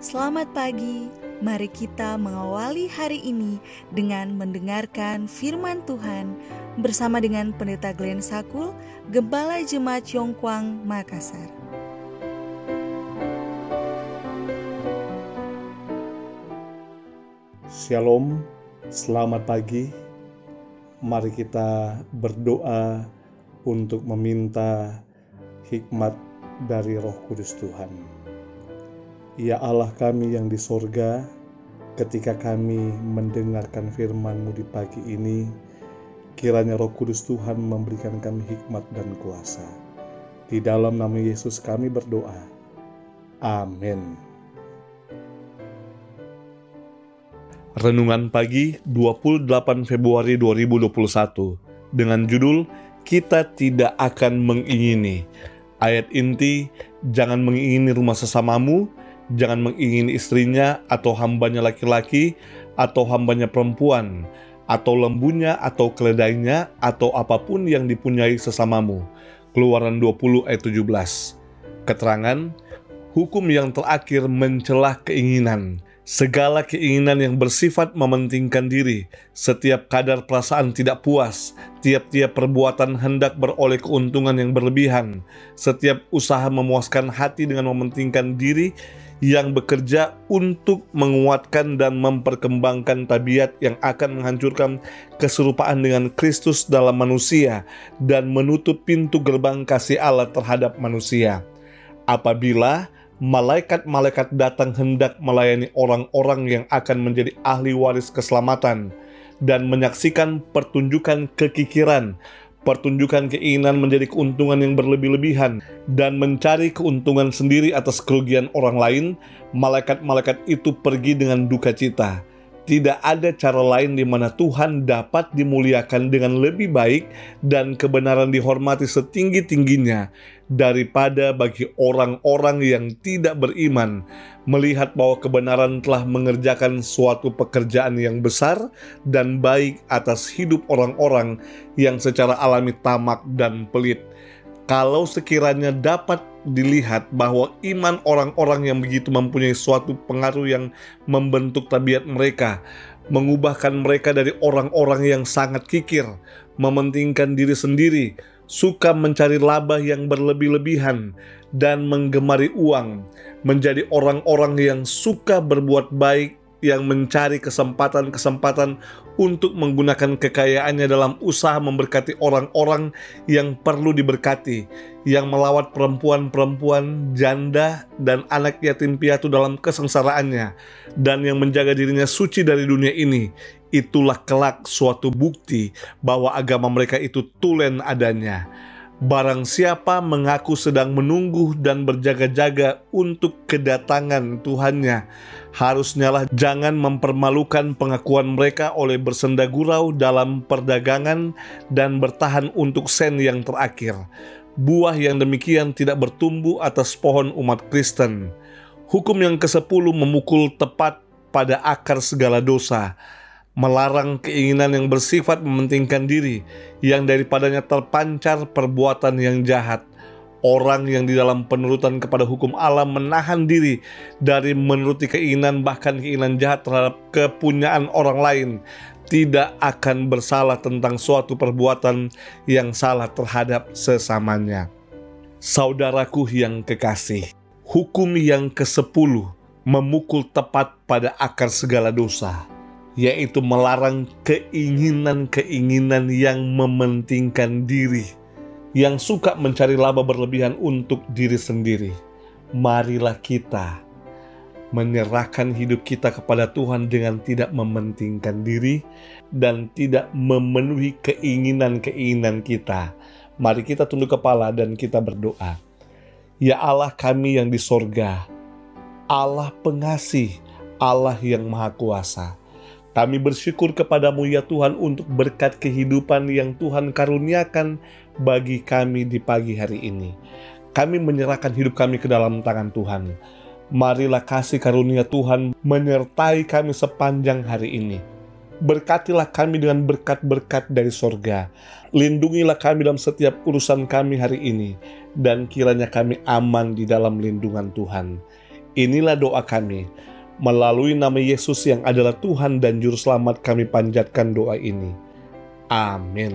Selamat pagi, mari kita mengawali hari ini dengan mendengarkan firman Tuhan bersama dengan Pendeta Glenn Sakul, Gembala Jemaat Yongkwang, Makassar. Shalom, selamat pagi. Mari kita berdoa untuk meminta hikmat dari Roh Kudus Tuhan. Ya Allah kami yang di sorga, ketika kami mendengarkan firman-Mu di pagi ini, kiranya roh kudus Tuhan memberikan kami hikmat dan kuasa. Di dalam nama Yesus kami berdoa. Amin. Renungan pagi 28 Februari 2021 dengan judul Kita tidak akan mengingini. Ayat inti, jangan mengingini rumah sesamamu, jangan mengingini istrinya atau hambanya laki-laki atau hambanya perempuan atau lembunya atau keledainya atau apa pun yang dipunyai sesamamu. Keluaran 20 ayat 17. Keterangan, hukum yang terakhir mencelah keinginan, segala keinginan yang bersifat mementingkan diri, setiap kadar perasaan tidak puas, tiap-tiap perbuatan hendak beroleh keuntungan yang berlebihan, setiap usaha memuaskan hati dengan mementingkan diri yang bekerja untuk menguatkan dan memperkembangkan tabiat yang akan menghancurkan keserupaan dengan Kristus dalam manusia dan menutup pintu gerbang kasih Allah terhadap manusia. Apabila malaikat-malaikat datang hendak melayani orang-orang yang akan menjadi ahli waris keselamatan dan menyaksikan pertunjukan kekikiran pertunjukan keinginan menjadi keuntungan yang berlebih-lebihan dan mencari keuntungan sendiri atas kerugian orang lain, malaikat-malaikat itu pergi dengan duka cita. Tidak ada cara lain di mana Tuhan dapat dimuliakan dengan lebih baik dan kebenaran dihormati setinggi-tingginya daripada bagi orang-orang yang tidak beriman melihat bahwa kebenaran telah mengerjakan suatu pekerjaan yang besar dan baik atas hidup orang-orang yang secara alami tamak dan pelit. Kalau sekiranya dapat dilihat bahwa iman orang-orang yang begitu mempunyai suatu pengaruh yang membentuk tabiat mereka, mengubahkan mereka dari orang-orang yang sangat kikir, mementingkan diri sendiri, suka mencari laba yang berlebih-lebihan, dan menggemari uang, menjadi orang-orang yang suka berbuat baik yang mencari kesempatan-kesempatan untuk menggunakan kekayaannya dalam usaha memberkati orang-orang yang perlu diberkati, yang melawat perempuan-perempuan, janda, dan anak yatim piatu dalam kesengsaraannya, dan yang menjaga dirinya suci dari dunia ini. Itulah kelak suatu bukti bahwa agama mereka itu tulen adanya Barang siapa mengaku sedang menunggu dan berjaga-jaga untuk kedatangan Tuhannya, harusnya lah jangan mempermalukan pengakuan mereka oleh bersenda gurau dalam perdagangan dan bertahan untuk sen yang terakhir. Buah yang demikian tidak bertumbuh atas pohon umat Kristen. Hukum yang ke-10 memukul tepat pada akar segala dosa melarang keinginan yang bersifat mementingkan diri, yang daripadanya terpancar perbuatan yang jahat. Orang yang di dalam penurutan kepada hukum Allah menahan diri dari menuruti keinginan bahkan keinginan jahat terhadap kepunyaan orang lain tidak akan bersalah tentang suatu perbuatan yang salah terhadap sesamanya. Saudaraku yang kekasih, hukum yang ke-10 memukul tepat pada akar segala dosa yaitu melarang keinginan-keinginan yang mementingkan diri, yang suka mencari laba berlebihan untuk diri sendiri. Marilah kita menyerahkan hidup kita kepada Tuhan dengan tidak mementingkan diri dan tidak memenuhi keinginan-keinginan kita. Mari kita tunduk kepala dan kita berdoa. Ya Allah kami yang di sorga, Allah pengasih, Allah yang maha kuasa. Kami bersyukur kepadamu ya Tuhan untuk berkat kehidupan yang Tuhan karuniakan bagi kami di pagi hari ini. Kami menyerahkan hidup kami ke dalam tangan Tuhan. Marilah kasih karunia Tuhan menyertai kami sepanjang hari ini. Berkatilah kami dengan berkat-berkat dari sorga. Lindungilah kami dalam setiap urusan kami hari ini. Dan kiranya kami aman di dalam lindungan Tuhan. Inilah doa kami. Melalui nama Yesus yang adalah Tuhan dan Juru Selamat kami panjatkan doa ini. Amin.